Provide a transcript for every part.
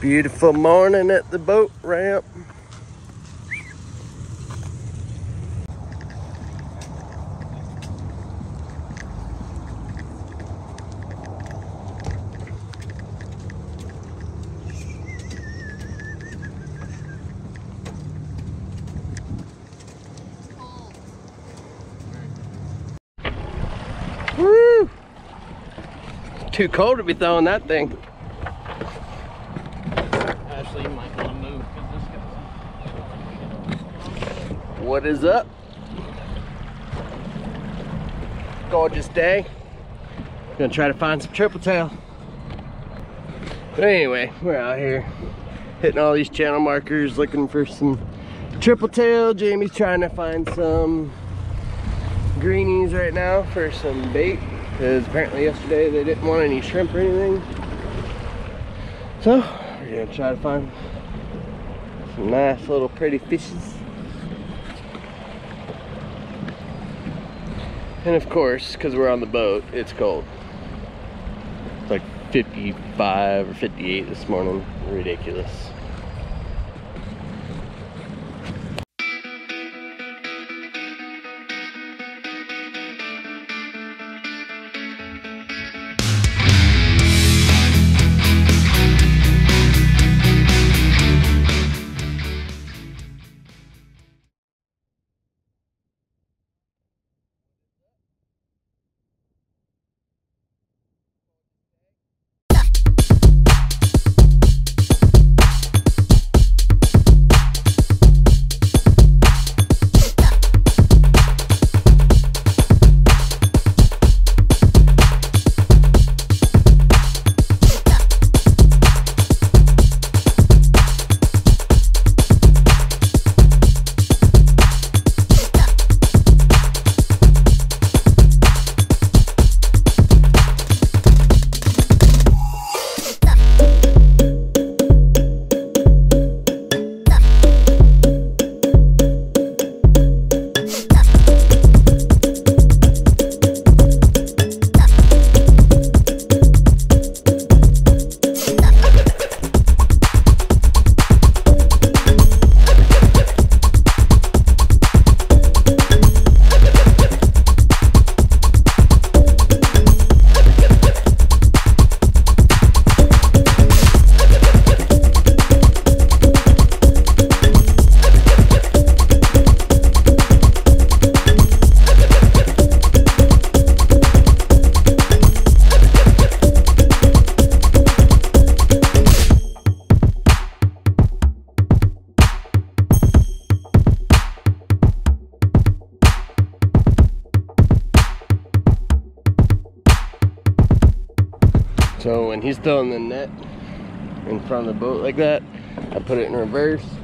Beautiful morning at the boat ramp. Too cold to be throwing that thing. Ashley, you might want to move because this guy's. What is up? Gorgeous day. Gonna try to find some triple tail. But anyway, we're out here hitting all these channel markers looking for some triple tail. Jamie's trying to find some greenies right now for some bait because apparently yesterday they didn't want any shrimp or anything. So we're gonna try to find some nice little pretty fishes. And of course, because we're on the boat, it's cold. It's like 55 or 58 this morning. Ridiculous.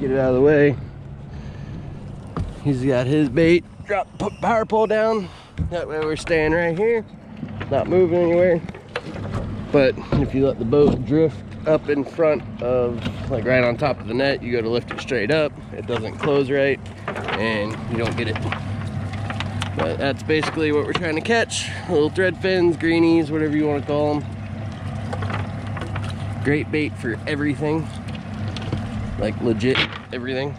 Get it out of the way. He's got his bait, drop, power pole down. That way we're staying right here, not moving anywhere. But if you let the boat drift up in front of, like right on top of the net, you got to lift it straight up. It doesn't close right, and you don't get it. But that's basically what we're trying to catch. Little thread fins, greenies, whatever you want to call them. Great bait for everything. Like legit everything.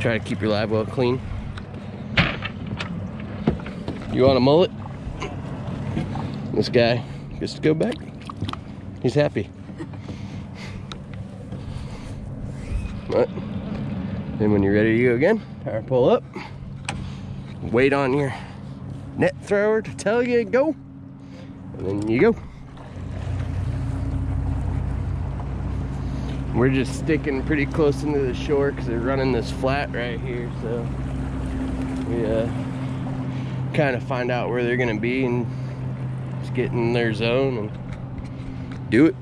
Try to keep your live well clean. You want a mullet? This guy gets to go back. He's happy. But then when you're ready to go again, power pole up. Wait on your net thrower to tell you to go. And then you go. We're just sticking pretty close into the shore because they're running this flat right here. So we uh, kind of find out where they're going to be and just get in their zone and do it.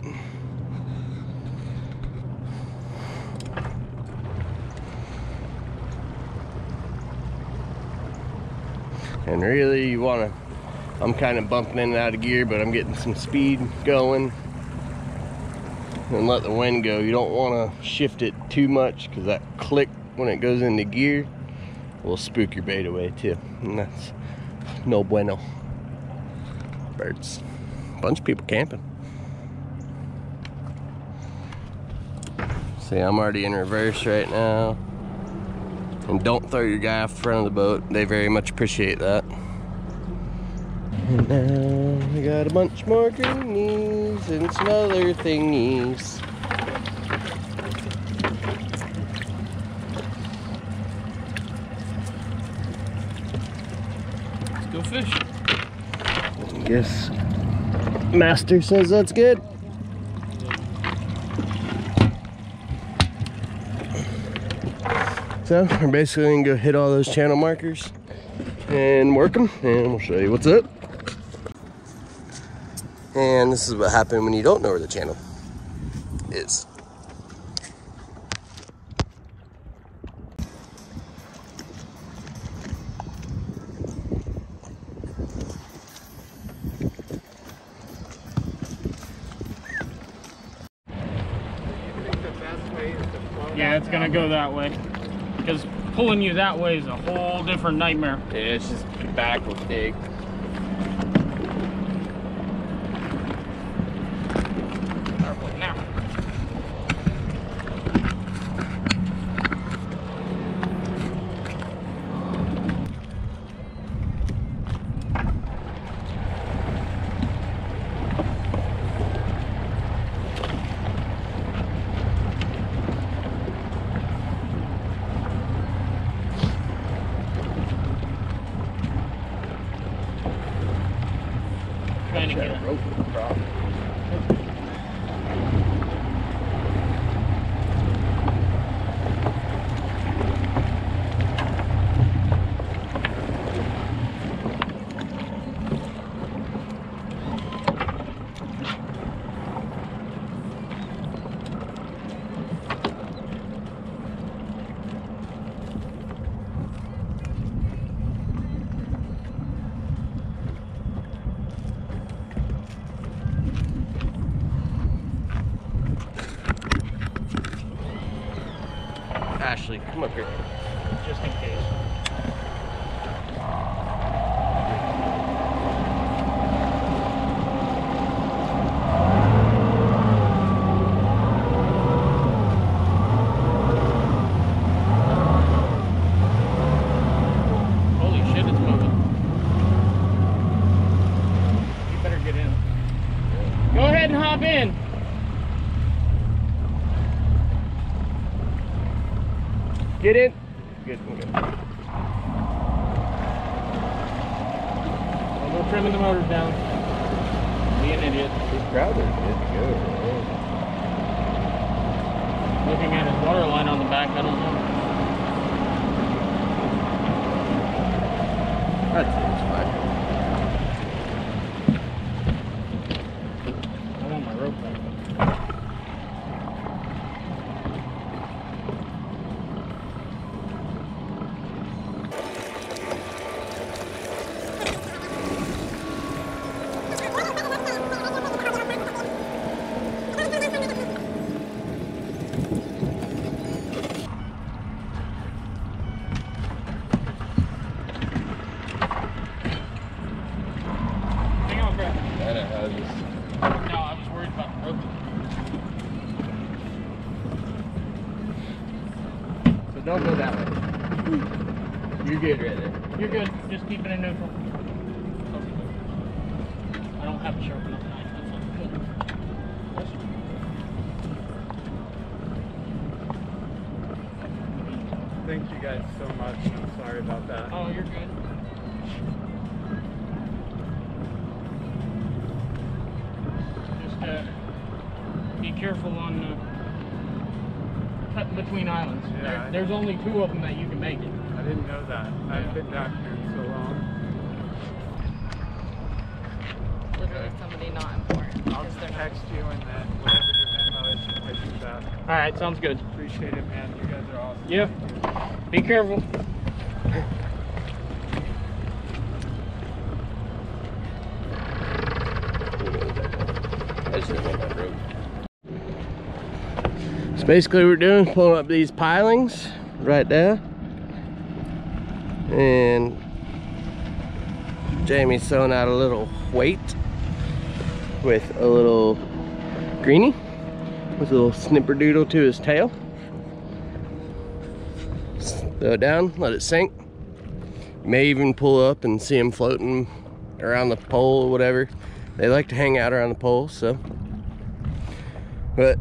And really you want to I'm kind of bumping in and out of gear, but I'm getting some speed going and let the wind go. You don't want to shift it too much because that click when it goes into gear will spook your bait away too. And that's no bueno. Birds. Bunch of people camping. See, I'm already in reverse right now. And don't throw your guy off the front of the boat. They very much appreciate that. And now we got a bunch more greenies and some other thingies. Let's go fish. Guess Master says that's good. So we're basically gonna go hit all those channel markers and work them and we'll show you what's up. And this is what happened when you don't know where the channel is. Yeah, it's gonna go that way. Because pulling you that way is a whole different nightmare. Yeah, it's just back will dig. Careful on uh, cutting between islands. Yeah, There- there's only two of them that you can make it. I didn't know that. I haven't been down here in so long. literally somebody not important I'll just they're not. text you and then whatever your Venmo is, you can do that. All right, sounds good. Appreciate it, man. You guys are awesome. Yeah. Be careful. I just didn't want that rope. So basically we're doing pulling up these pilings right there. And Jamie's throwing out a little weight with a little greenie. with a little snipperdoodle to his tail. Throw it down, let it sink. You may even pull up and see him floating around the pole or whatever. They like to hang out around the pole, so. But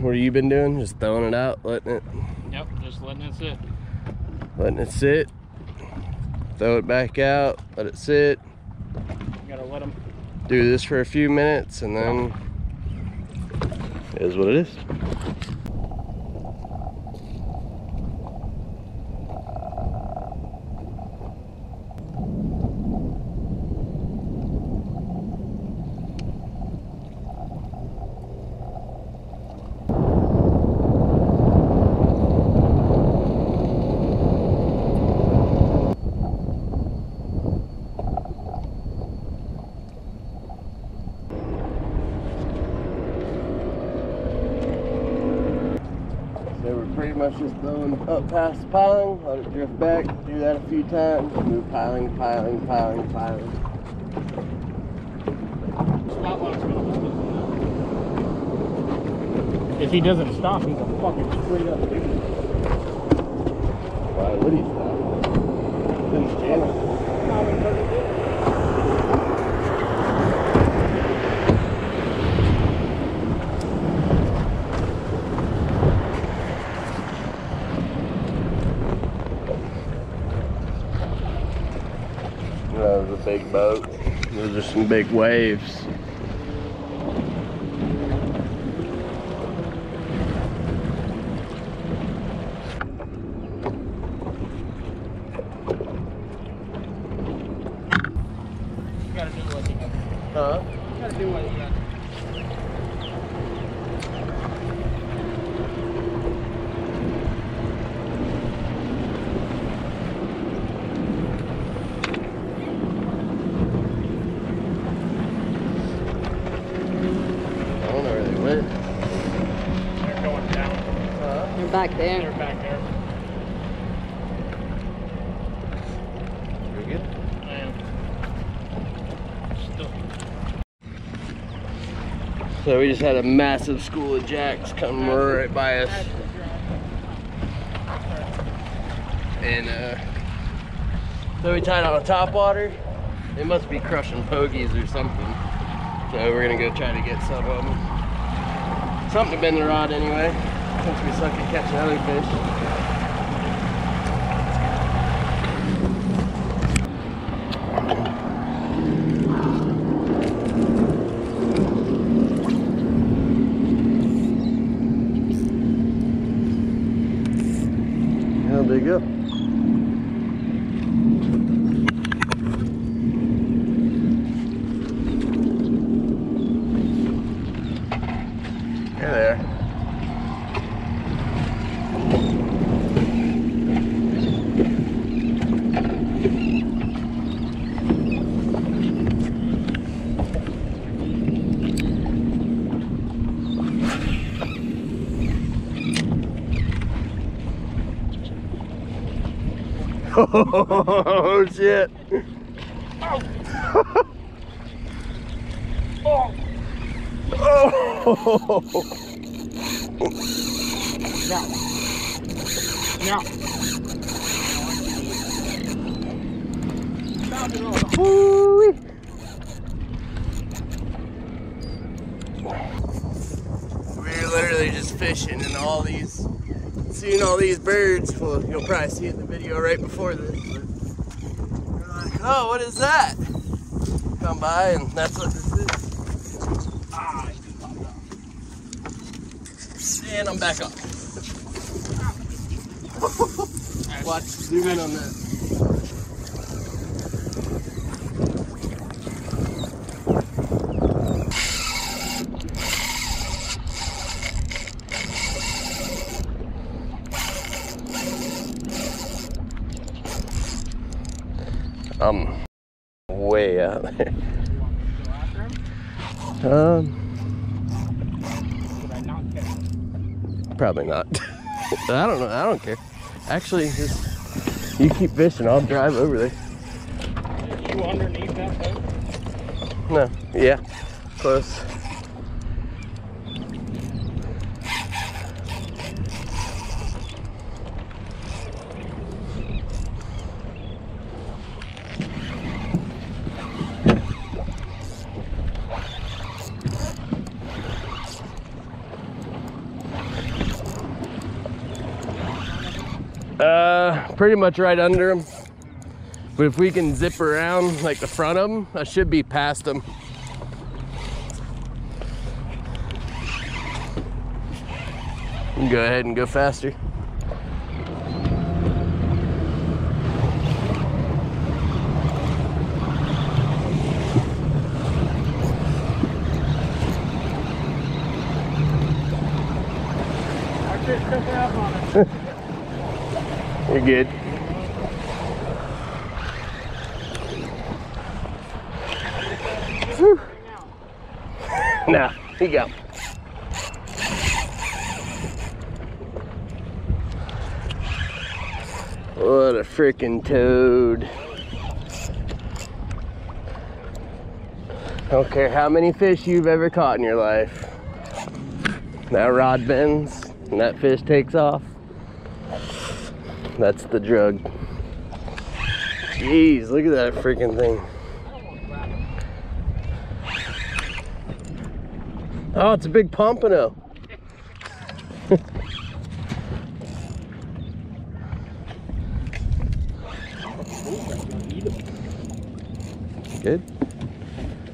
what have you been doing? Just throwing it out, letting it Yep, just letting it sit. letting it sit. Throw it back out, let it sit. gotta let them. Do this for a few minutes and then it is what it is. So we're pretty much just throwing up past the piling, let it drift back, do that a few times, move piling, piling, piling, piling. Spotlight's gonna hold us in that. If he doesn't stop, he's a fucking straight up dude. Why would he stop? Didn't jam it. That was a big boat. Those are some big waves. You gotta do what you gotta do. Huh? You gotta do what you gotta do. I don't know where they went. They're going down. Huh? You're back They're there. back there. Pretty good. Man. Still. So we just had a massive school of jacks come right by us. And uh, so we tied on a top water. They must be crushing pogies or something. So we're gonna go try to get some of them. Something to bend the rod anyway, since we suck at catching other fish. How they go? There they are. Oh shit. Oh. Yeah. Woo-wee. We're literally just fishing and all these, seeing all these birds. Well, you'll probably see it in the video right before this. We're like, oh, what is that? Come by and that's what this is. And I'm back up. Watch, zoom in on that. I'm way out there. Go after him? Um, Did I not catch him? Probably not. I don't know. I don't care. Actually, just you keep fishing. I'll drive over there. You underneath that boat? No. Yeah. Close. Pretty much right under them. But if we can zip around like the front of them, I should be past them. Go ahead and go faster. I just took off on it. You're good. Whew. Nah, he go. What a freaking toad. Don't care how many fish you've ever caught in your life. That rod bends and that fish takes off. That's the drug. Jeez, look at that freaking thing. Oh, it's a big pompano. Good.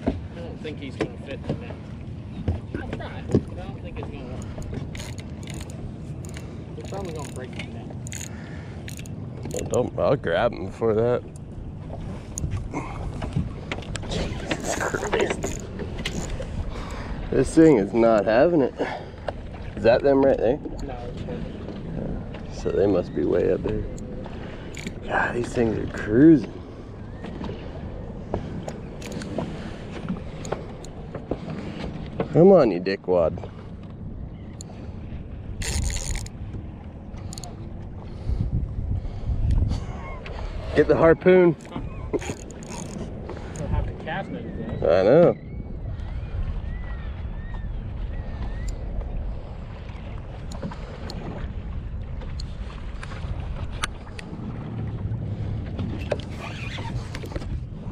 I don't think he's gonna fit in there. I'll try, but I don't think it's gonna work. We're probably gonna break him down. I'll grab him before that. Jesus Christ. This thing is not having it. Is that them right there? No. So they must be way up there. God, these things are cruising. Come on, you dickwad. Get the harpoon. We'll have to cast it. again. I know.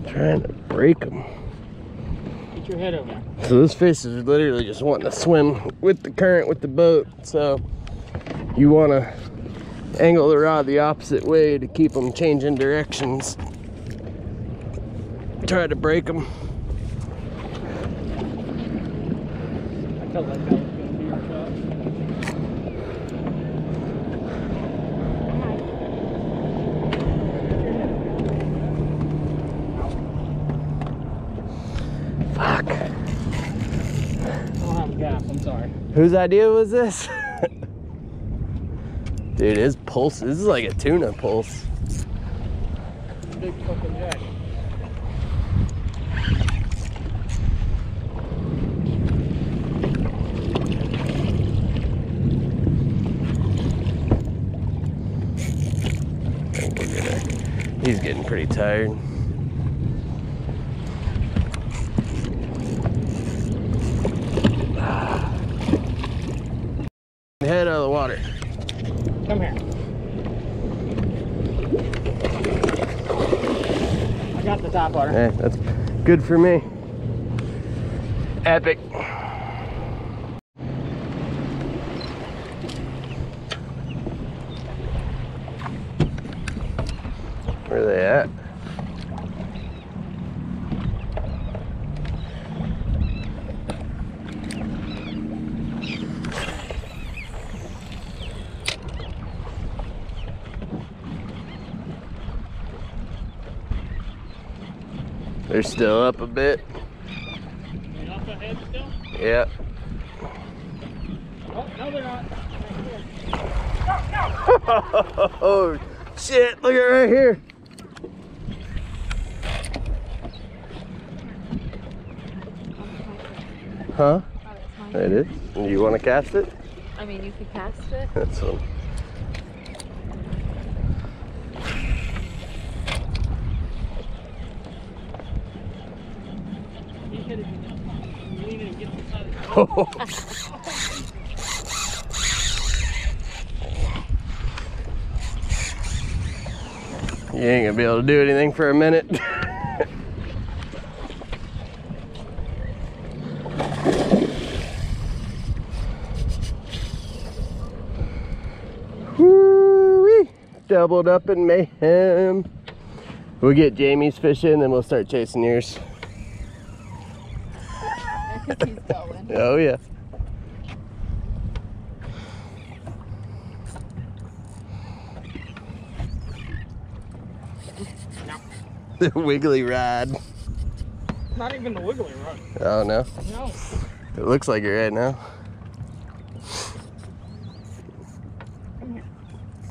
Trying to break them. Get your head over. So this fish is literally just wanting to swim with the current with the boat. So you want to angle the rod the opposite way to keep them changing directions. Try to break them. I felt like that was gonna be our shot. Fuck. I don't have gas, I'm sorry. Whose idea was this? Dude, his pulse, this is like a tuna pulse. Big fucking he's getting pretty tired. Head out of the water. Come here. I got the top water. Hey, that's good for me. Epic. Where are they at? They're still up a bit. You off the head still? Yeah. Oh, no, they're not. oh shit, look at right here. Huh? It is. You want to cast it? I mean, you could cast it. That's one. You hit it. You lean in and get you ain't gonna be able to do anything for a minute. Doubled up in mayhem. We'll get Jamie's fish in, then we'll start chasing yours. Because he's going. Oh yeah. The wiggly ride. Not even the wiggly rod. Oh no. No. It looks like it right now.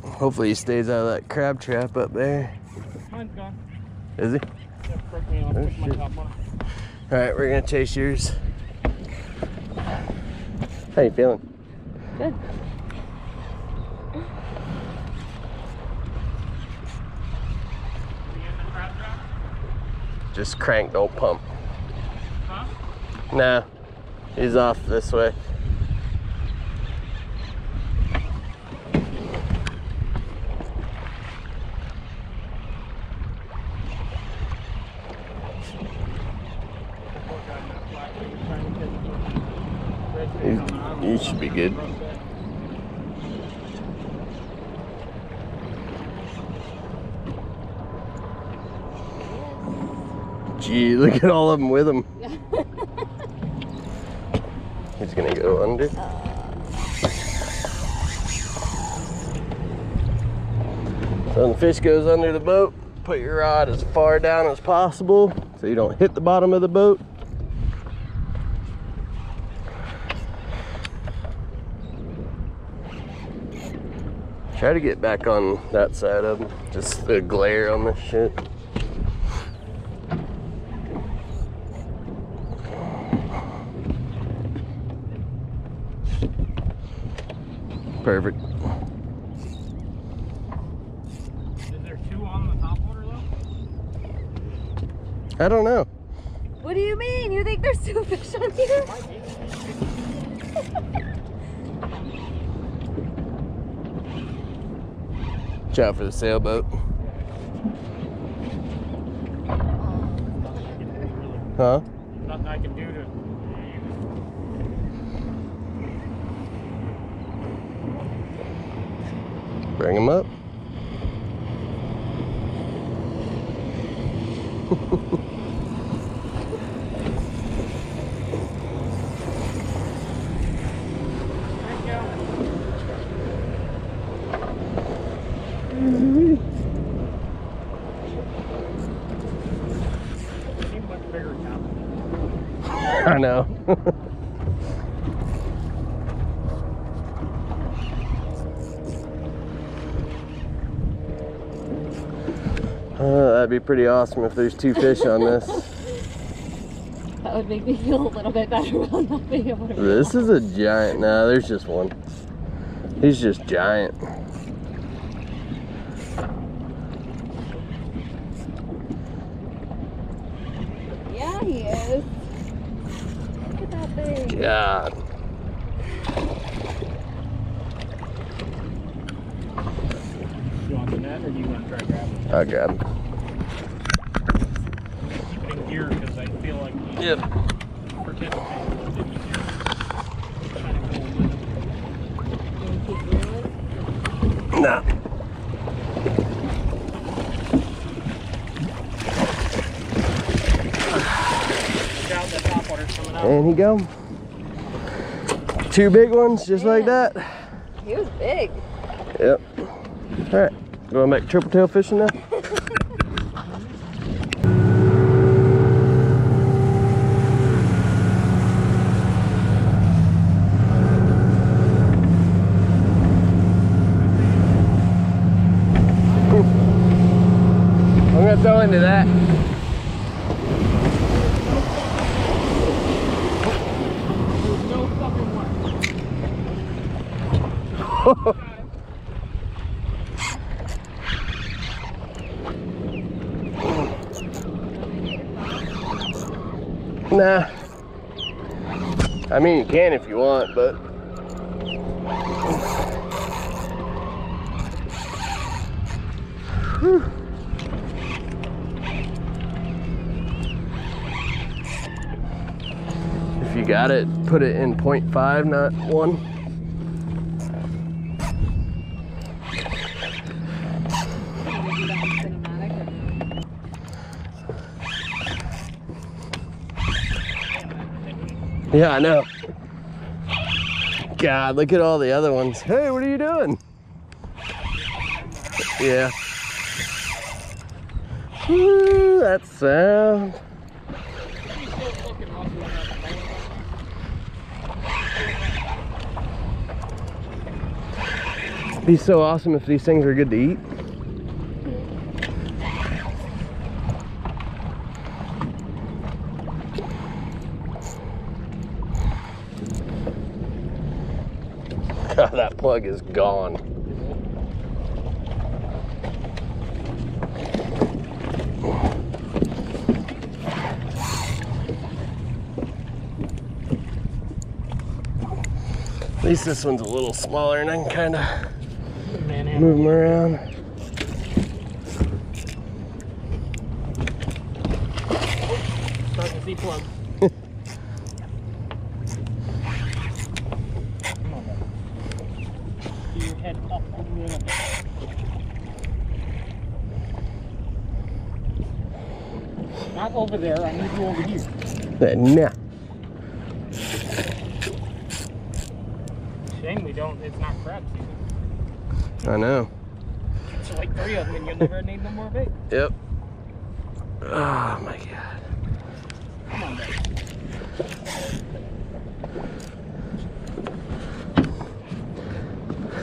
Hopefully he stays out of that crab trap up there. Mine's gone. Is he? Yeah, broke me off. Oh, Put my top on. Alright, we're gonna chase yours. How you feeling? Good. You in the crab trap? Just crank, don't pump. Huh? Nah, he's off this way. Poor guy in that black thing is trying to catch red fish You- on the island. you should be good. Gee, look at all of them with him. He's gonna go under. So when the fish goes under the boat, put your rod as far down as possible so you don't hit the bottom of the boat. Try to get back on that side of them. Just the glare on this shit. Perfect. Is there two on the top water though? I don't know. What do you mean? You think there's two fish on here? Watch out for the sailboat. Huh? Nothing I can do to. Bring him up. Thank you. Seems much bigger now. I know. Uh, that'd be pretty awesome if there's two fish on this. That would make me feel a little bit better about not being able to. This is a giant. No, there's just one. He's just giant. Yeah, he is. Look at that thing. God. You want the net or do you want to try grabbing it? I'll grab him. Keep it in gear because I feel like he's Yep. participating. Trying to go with it. You wanna keep reeling? Nah. Look out, that top water's coming out. And he go. Two big ones, just like that. He was big. Yep. All right, going back triple tail fishing now. I'm gonna throw into that. can if you want, but. If you got it, put it in 0.5, not one. Yeah, I know. God, look at all the other ones. Hey, what are you doing? Yeah. Woo, that sound. Be so awesome if these things are good to eat. God, that plug is gone. At least this one's a little smaller and I can kind of move them around. starting to see plug. Come on, buddy. Get your head up all the way up. Not over there. I need you over here. But nah. Shame we don't. It's not crab season. I know. So like three of them, and you'll never need no more bait. Yep. Oh my god. Come on, buddy.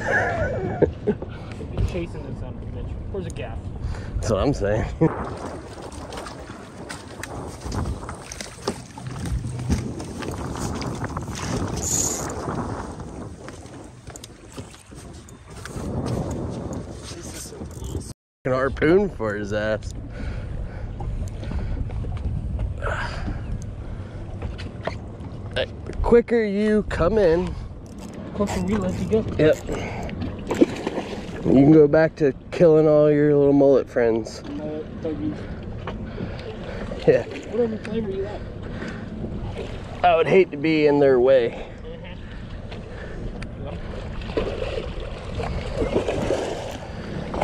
You're chasing this son of a bitch. Where's a gaff? That's what I'm saying. An harpoon for his ass. Hey, The quicker you come in, Quicker we let you go. yep. You can go back to killing all your little mullet friends. Yeah. Whatever flavor you like. I would hate to be in their way. Mm-hmm.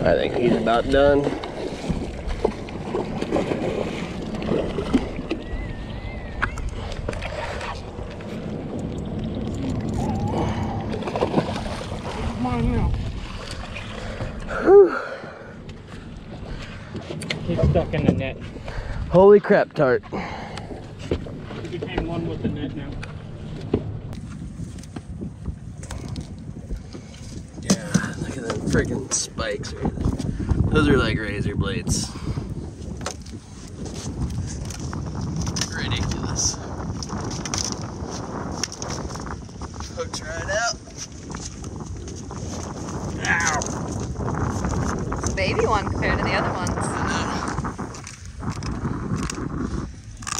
I think he's about done. Come on now. He's stuck in the net. Holy crap tart. He became one with the net now. Yeah, look at them freaking spikes. Those are like razor blades. Ridiculous. Hooks right out. It's a baby one compared to the other ones.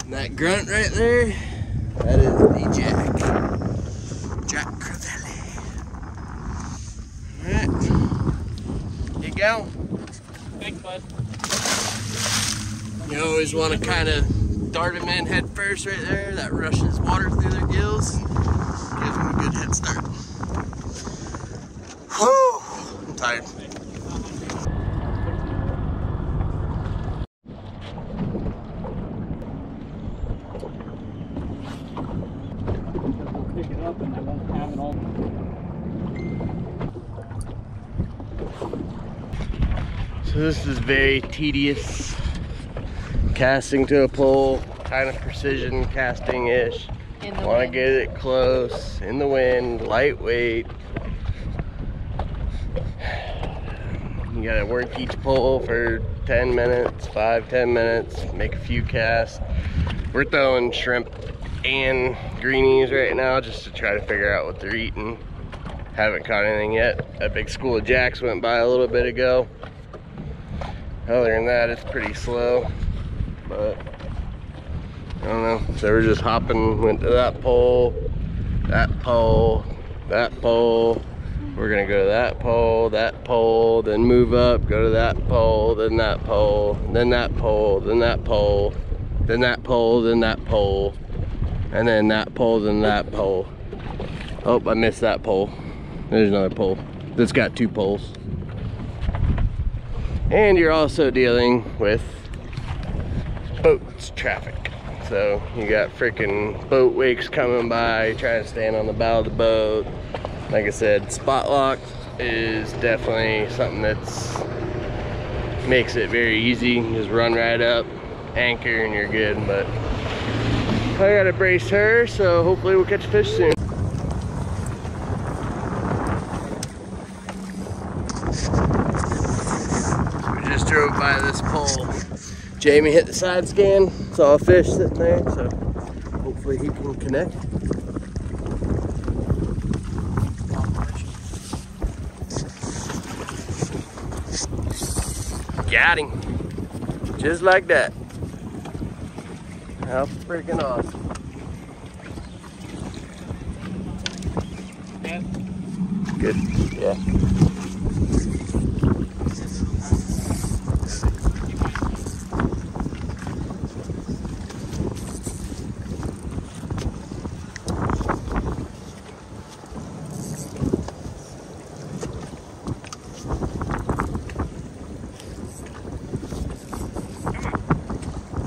And that grunt right there, that is the Jack. Jack Crevalle. Alright. Here you go. Thanks, bud. You always want to kind of dart them in head first right there. That rushes water through their gills. Gives them a good head start. Whew! I'm tired. So this is very tedious casting to a pole, kind of precision casting-ish. Want to get it close, in the wind, lightweight. You gotta work each pole for 10 minutes, five, 10 minutes, make a few casts. We're throwing shrimp and greenies right now just to try to figure out what they're eating. Haven't caught anything yet. A big school of jacks went by a little bit ago. Other than that, it's pretty slow, but I don't know. So we're just hopping, went to that pole, that pole, that pole. We're gonna go to that pole, that pole, then move up, go to that pole, then that pole, then that pole, then that pole, then that pole, then that pole, and then that pole, then that pole. Oh, I missed that pole. There's another pole. That's got two poles. And you're also dealing with boats traffic. So you got freaking boat wakes coming by, trying to stand on the bow of the boat. Like I said, spot lock is definitely something that's makes it very easy. Just run right up, anchor, and you're good. But I gotta brace her, so hopefully we'll catch a fish soon. We just drove by this pole. Jamie hit the side scan, saw a fish sitting there, so hopefully he can connect. Got him. Just like that. How freaking awesome. Good. Yeah.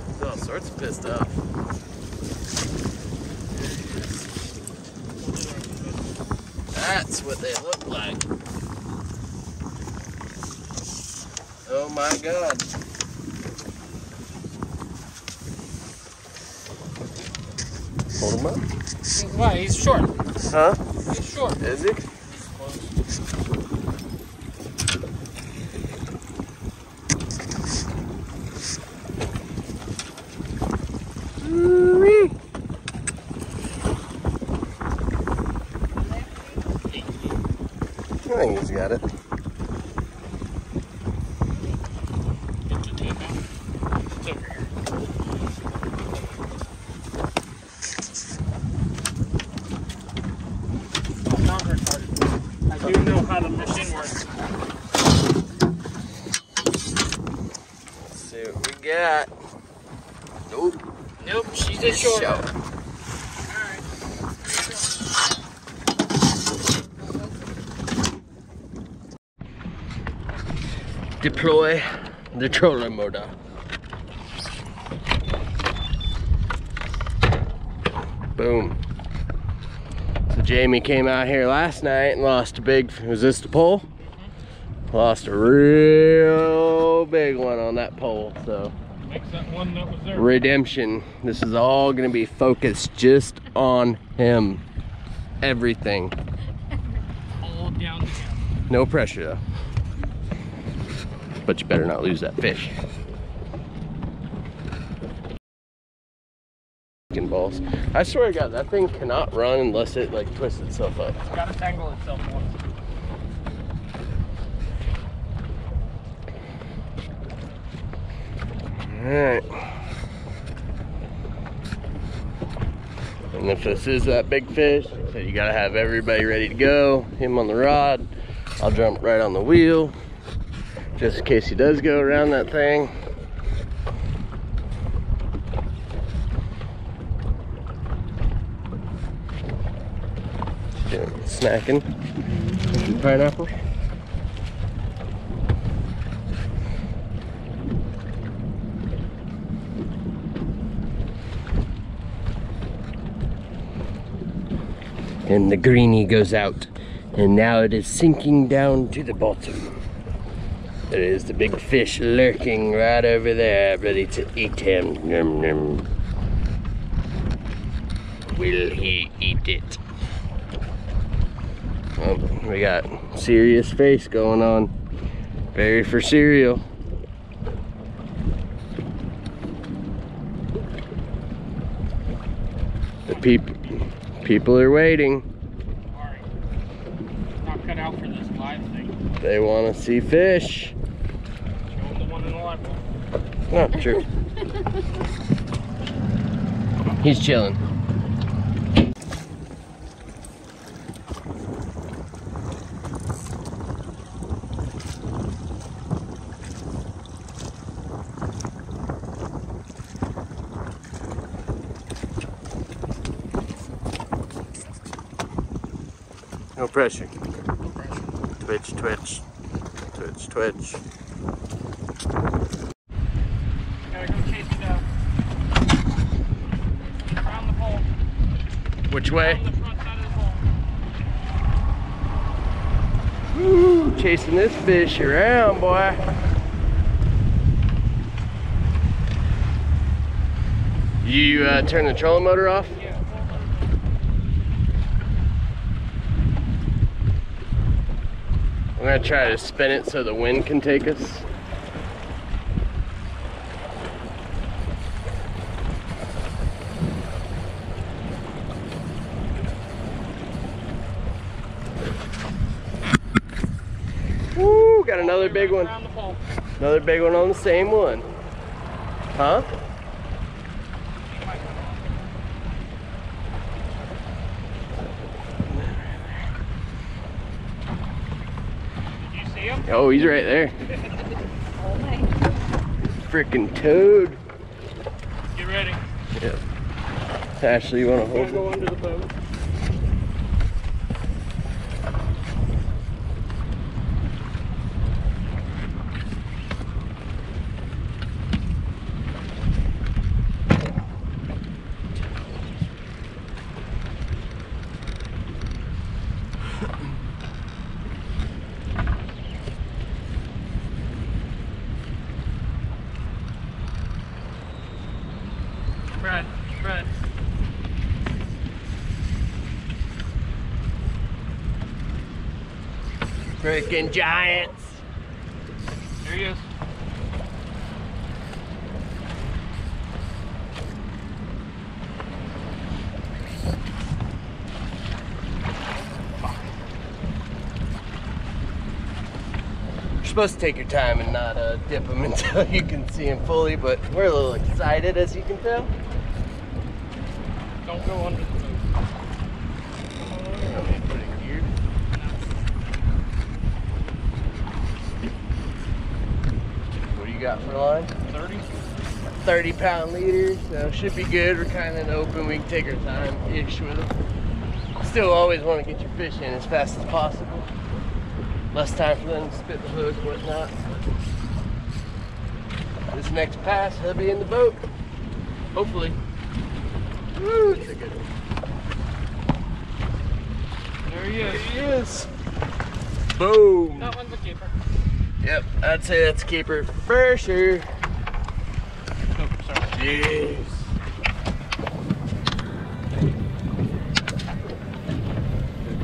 He's all sorts of pissed off. That's what they look like. Oh my god. Hold him up. Why? He's short. Huh? He's short. Is he? Ooh-wee. I think he's got it. Get the tape out. It's over here. I'm not retarded. I do know how the machine works. Let's see what we got. Nope. Nope, she's a short. Show. Alright. Deploy the trolling motor. Boom. So Jamie came out here last night and lost a big, was this the pole? Lost a real big one on that pole, so. That one that was there. Redemption. This is all gonna be focused just on him. Everything. All down the count. No pressure though. But you better not lose that fish. Balls. I swear to God, that thing cannot run unless it like twists itself up. It's gotta tangle itself once. Alright. And if this is that big fish, said, you gotta have everybody ready to go. Him on the rod. I'll jump right on the wheel. Just in case he does go around that thing. Snacking. Pineapple. and the greenie goes out and now it is sinking down to the bottom there is the big fish lurking right over there ready to eat him Nom, nom. will he eat it oh, we got serious face going on very for cereal the people people are waiting Alright. Not cut out for this live thing. They want to see fish. Show them the one in the live one. Not true. He's chilling. No pressure. Twitch, twitch. Twitch, twitch. Gotta go chase it down. Which way? On the front side of the pole. Woo, chasing this fish around, boy. You uh, turn the trolling motor off? Yeah. I'm gonna try to spin it so the wind can take us. Woo, got another big one. Around the pole. Another big one on the same one. Huh? Did you see him? Oh, he's right there. Oh my. Freaking toad. Get ready. Yep. Ashley, you wanna Gonna hold it? go under the boat. Brad, Brad. Freaking giants. There he is. You're supposed to take your time and not uh, dip them until you can see them fully, but we're a little excited as you can tell. Don't go under the boat. Let me put it here. What do you got for line? 30? 30 pound leader, so should be good. We're kind of open. We can take our time ish with them. Still always want to get your fish in as fast as possible. Less time for them to spit the hook, and whatnot. This next pass, he'll be in the boat. Hopefully. Woo, it's a good one. There he There is. he is. Boom. That one's a keeper. Yep, I'd say that's a keeper for sure. Oh, sorry. Jeez.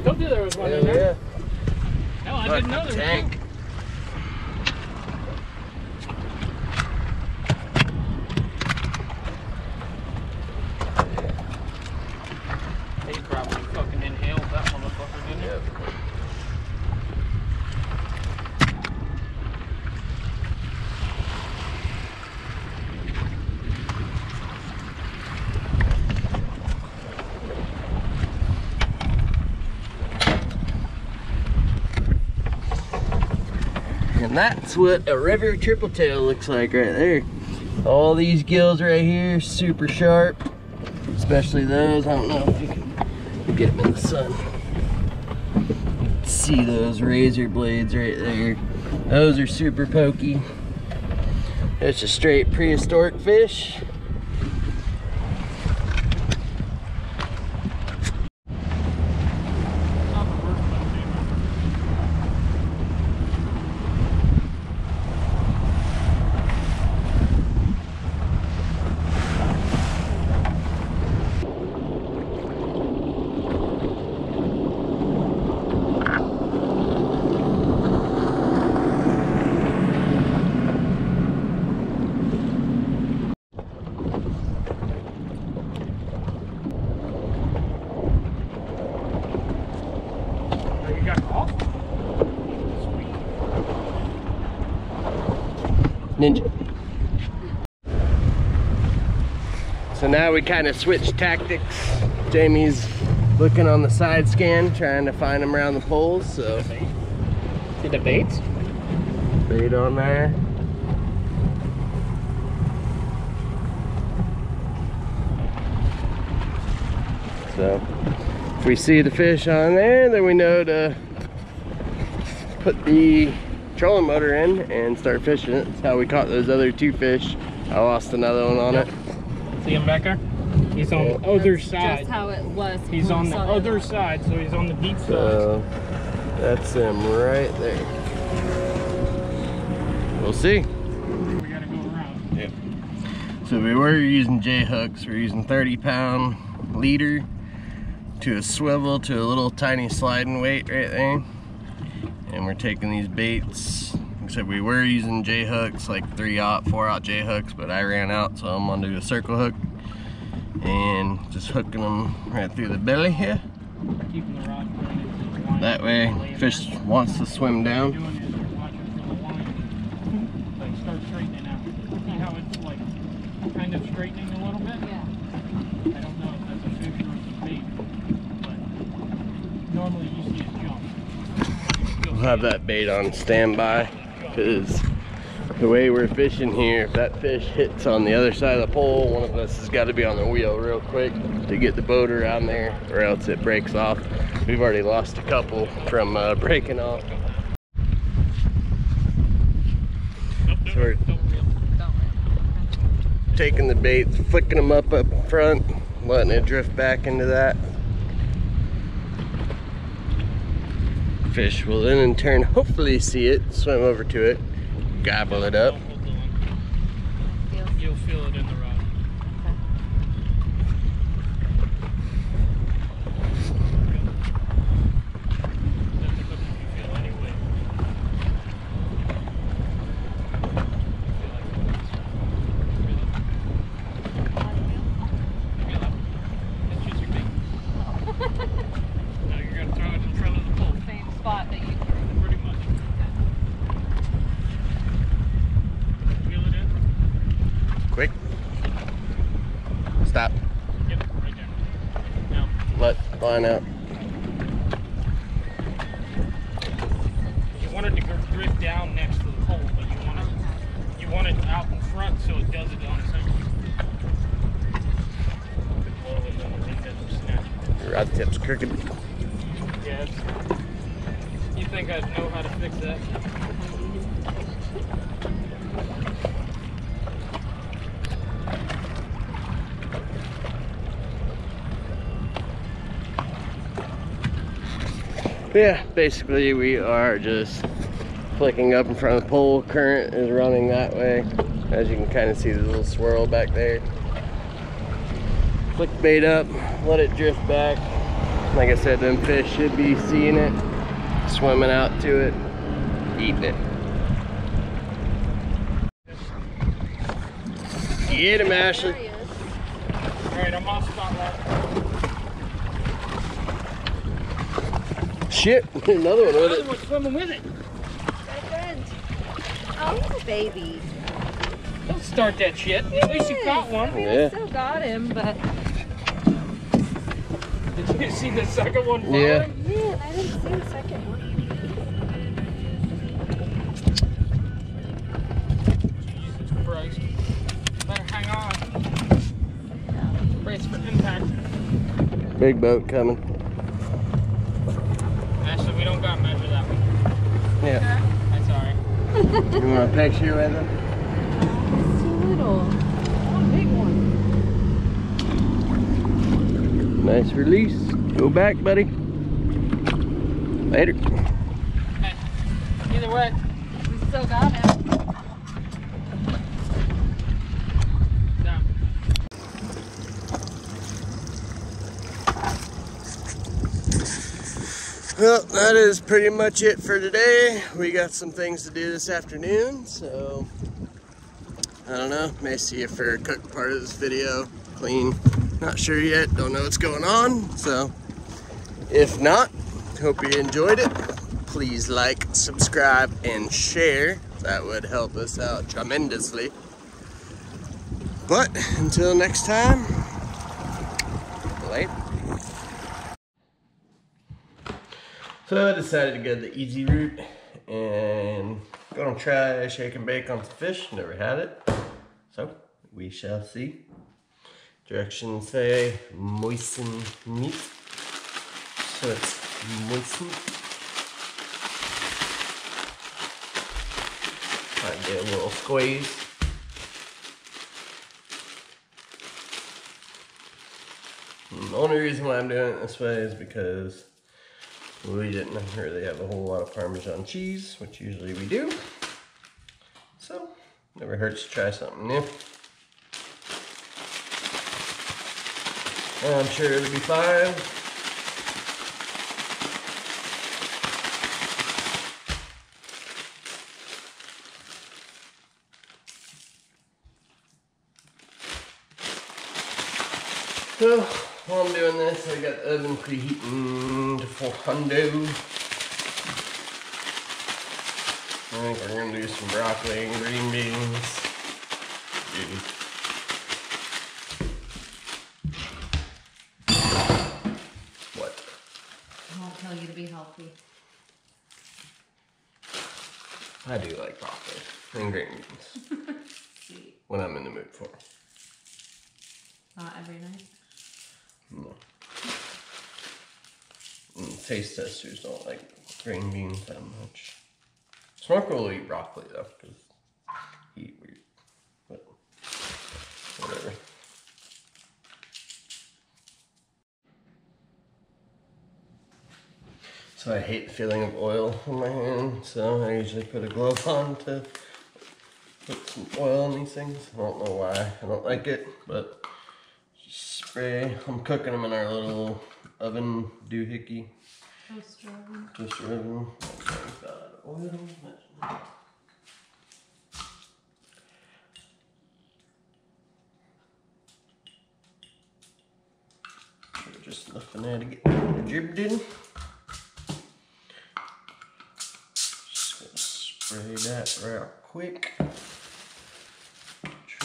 Told you there was one Hell in there. yeah. Hell, I Fuck, didn't know there was one. He probably fucking inhaled that motherfucker, didn't he? Yep. And that's what a river triple tail looks like right there. All these gills right here, super sharp. Especially those. I don't know if you can get them in the sun. See those razor blades right there. Those are super pokey. It's a straight prehistoric fish. Ninja. So now we kind of switch tactics. Jamie's looking on the side scan, trying to find them around the poles. So See the bait? bait on there. So if we see the fish on there, then we know to put the trolling motor in and start fishing it. That's how we caught those other two fish. I lost another one on it. See him back there? He's on the other side. Just how it was. He's on the other one. side, so he's on the deep side. So that's him right there. We'll see. we gotta go around. So we were using J hooks. We're using 30 pound leader to a swivel to a little tiny sliding weight right there. And we're taking these baits. Like I said, we were using J hooks, like three out, four out J hooks, but I ran out, so I'm gonna do a circle hook and just hooking them right through the belly here. Keeping the rod pointed to the line. That way, fish wants to swim down. doing is you're watching for the line. Like start straightening out. See how it's like kind of straightening a little bit? Yeah. I don't know if that's a fish or it's a bait, but normally you see it jump. You'll We'll see have that bait on standby because the way we're fishing here, if that fish hits on the other side of the pole, one of us has got to be on the wheel real quick to get the boat around there or else it breaks off. We've already lost a couple from uh, breaking off. So we're taking the baits, flicking them up up front, letting it drift back into that. Fish will then in turn hopefully see it, swim over to it, gobble it up. You'll feel it Yeah, basically we are just flicking up in front of the pole. Current is running that way. As you can kind of see the little swirl back there. Flick bait up, let it drift back. Like I said, them fish should be seeing it, swimming out to it, eating it. Get him, Ashley. Is. Alright, I'm off spotlight. Shit, another one with Another it. one swimming with it. Oh, he's a baby. Don't start that shit. At least you caught I one. mean, Yeah. I still got him, but Did you see the second one following? Yeah. man, I didn't see the second one. Jesus Christ. Better hang on. Brace for impact. Big boat coming. Ashley, we don't got to measure that one. Yeah. That's alright. You want a picture with him? It's too little. Big one. Nice release. Go back, buddy. Later. Hey, either way, We still got him. Well, that is pretty much it for today. We got some things to do this afternoon, so I don't know. May see you for a part of this video. Clean. Not sure yet. Don't know what's going on. So if not, hope you enjoyed it. Please like, subscribe, and share. That would help us out tremendously. But until next time, later. So I decided to go the easy route and gonna try shake and bake on some fish. Never had it. So we shall see. Directions say moisten meat. So it's moisten. Might get a little squeeze. And the only reason why I'm doing it this way is because we didn't really have a whole lot of Parmesan cheese, which usually we do. So, never hurts to try something new. I'm sure it'll be fine. So, while I'm doing this, I got the oven preheating to 400. I think we're gonna do some broccoli and green beans. Dude. What? I won't tell you to be healthy. I do like broccoli and green beans when I'm in the mood for. Not every night. No. Mm, taste testers don't like green beans that much. Smoker will eat broccoli though, because he eat weird. But whatever. So I hate the feeling of oil on my hand, so I usually put a glove on to put some oil on these things. I don't know why I don't like it, but spray. I'm cooking them in our little oven doohickey Toaster oven. toaster oven. That's about out oil. Just enough in there to get the jibbed in. Just gonna spray that real quick. Throw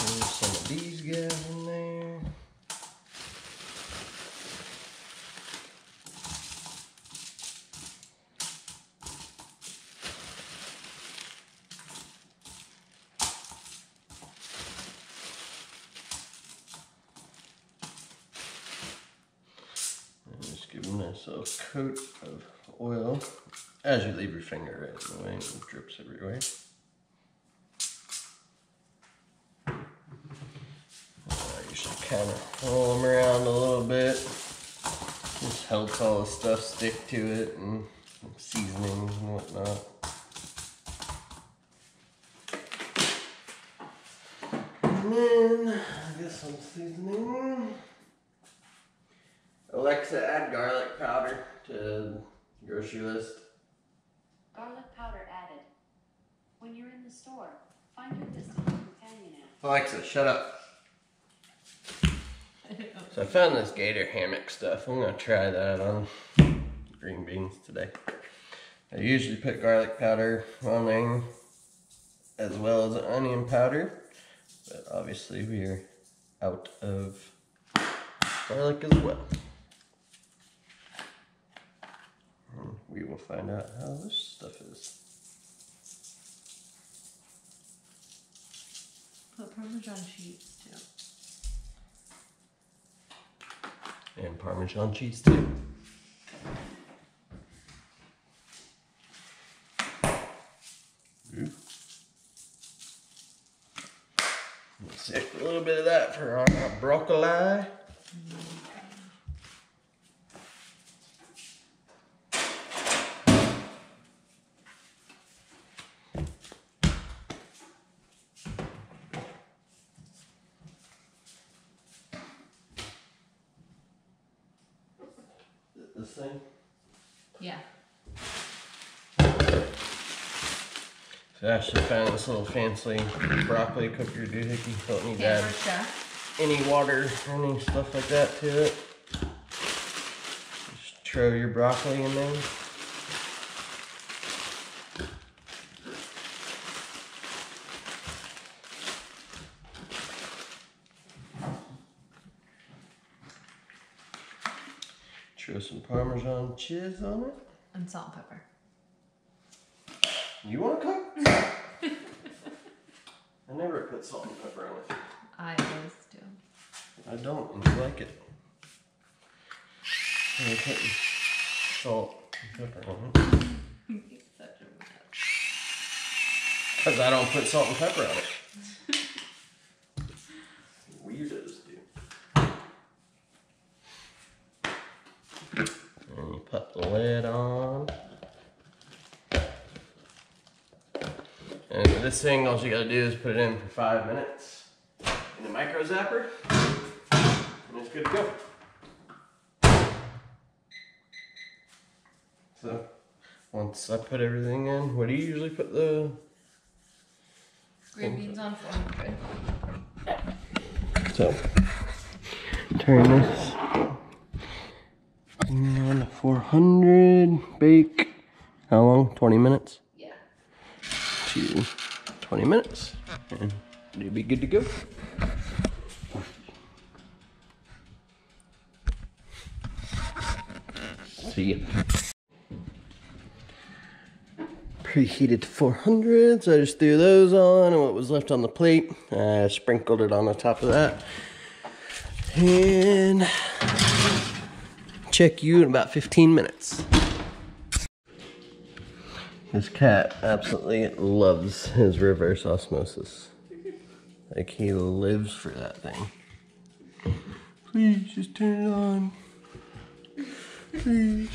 some of these guys in there. And just give them this little coat of oil. As you leave your finger in the way, it drips everywhere. I usually kind of roll them around a little bit. Just helps all the stuff stick to it and seasonings and whatnot. And then I guess some seasoning. Alexa, add garlic to grocery list. Garlic powder added. When you're in the store, find your distant companion app. Alexa, shut up. So I found this gator hammock stuff. I'm gonna try that on green beans today. I usually put garlic powder on there as well as onion powder, but obviously we're out of garlic as well. And We will find out how this stuff is. Put Parmesan cheese too. And Parmesan cheese too. Ooh. Let's save a little bit of that for our broccoli. This thing. Yeah. So I actually found this little fancy broccoli cooker doohickey. Don't need to add any water or any stuff like that to it. Just throw your broccoli in there. Throw some Parmesan cheese on it. And salt and pepper. You want to cook? I never put salt and pepper on it. I always do. I don't, and you like it. I put salt and pepper on it. Because I don't put salt and pepper on it. Weirdos do. And you put the lid on. This thing, all you gotta do is put it in for five minutes in the micro zapper, and it's good to go. So, once I put everything in, what do you usually put the Green beans on 400. So, turn this on to 400, bake, how long? 20 minutes? Yeah. To 20 minutes, and you'll be good to go. See ya. Preheated to 400, so I just threw those on, and what was left on the plate, I sprinkled it on the top of that. And check you in about 15 minutes. This cat absolutely loves his reverse osmosis. Like he lives for that thing. Please just turn it on. Please.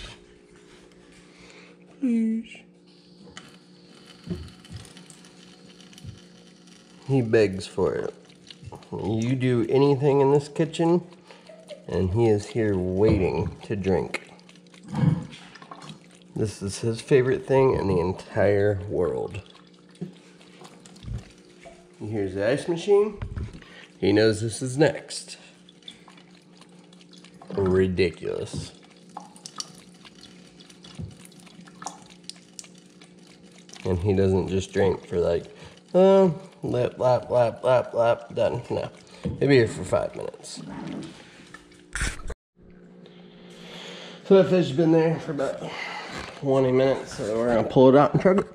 Please. He begs for it. You do anything in this kitchen, and he is here waiting to drink. This is his favorite thing in the entire world. Here's the ice machine. He knows this is next. Ridiculous. And he doesn't just drink for like, oh, lap, lap, lap, lap, lap, done. No. He'll be here for five minutes. So that fish has been there for about 20 minutes, so we're gonna pull it out and try it.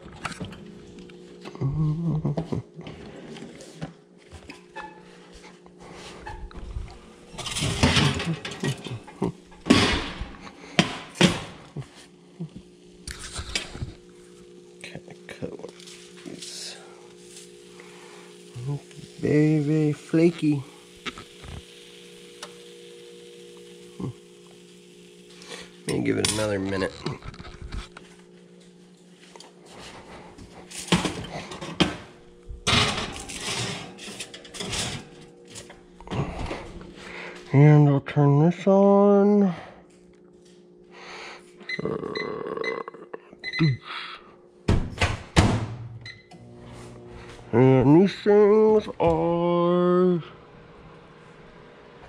Okay, cut one. Very, very flaky. Hmm. Maybe give it another minute. And I'll turn this on. And these things are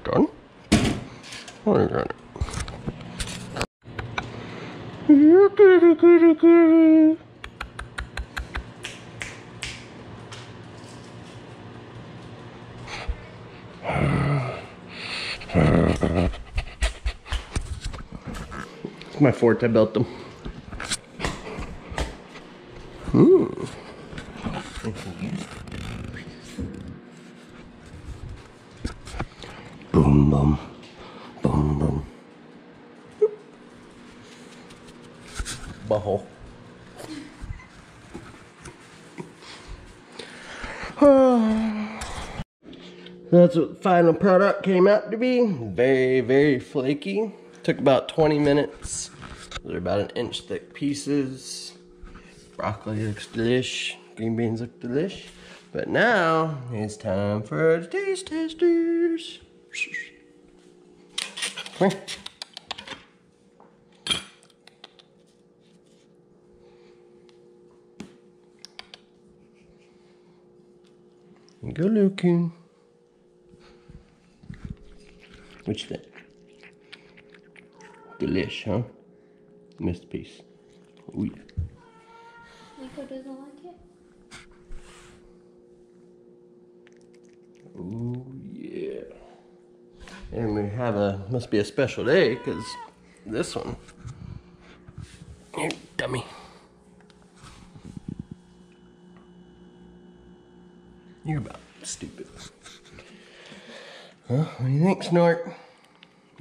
done. Oh, I got it. Yeah, goody, goody, goody. It's my fort, I built them. Hmm. Boom, boom. Boom, boom. Butthole. That's what the final product came out to be. Very, very flaky. Took about 20 minutes. They're about an inch thick pieces. Broccoli looks delish. Green beans look delish. But now it's time for the taste testers. Come here. Go looking. Which you think? Delish, huh? Missed piece. Oh yeah. Nico doesn't like it? Oh yeah. And we have a must be a special day because this one. Here, dummy. You're about stupid. Huh? What do you think, Snort?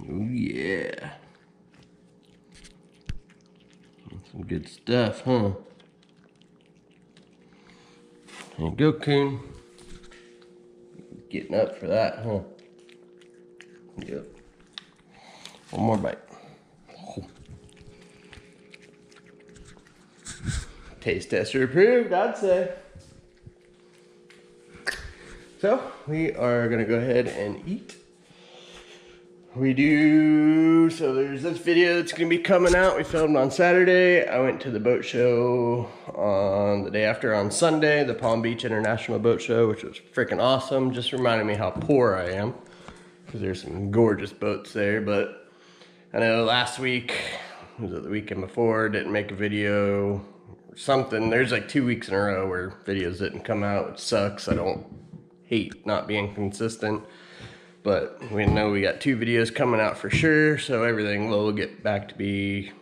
Oh yeah. Some good stuff, huh? There you go, Coon. Getting up for that, huh? Yep. One more bite. taste tester approved, I'd say. So we are gonna go ahead and eat. We do, so there's this video that's gonna be coming out. We filmed on Saturday. I went to the boat show on the day after on Sunday, the Palm Beach International Boat Show, which was freaking awesome. Just reminded me how poor I am because there's some gorgeous boats there. But I know last week, was it the weekend before, didn't make a video or something. There's like two weeks in a row where videos didn't come out, which sucks. I don't hate not being consistent. But we know we got two videos coming out for sure, so everything will get back to be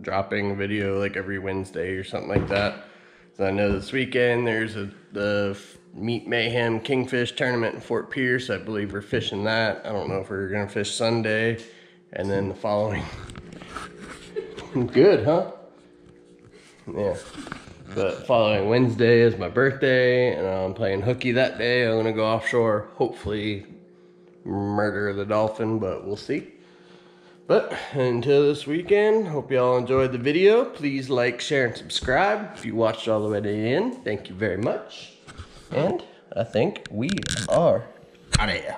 dropping video like every Wednesday or something like that. So I know this weekend there's a the Meat Mayhem Kingfish tournament in Fort Pierce. I believe we're fishing that. I don't know if we're gonna fish Sunday, and then the following. Good, huh? Yeah. But following Wednesday is my birthday, and I'm playing hooky that day. I'm gonna go offshore, hopefully murder the dolphin, but we'll see. But until this weekend, hope y'all enjoyed the video. Please like, share, and subscribe if you watched all the way to the end. Thank you very much. And I think we are out of here.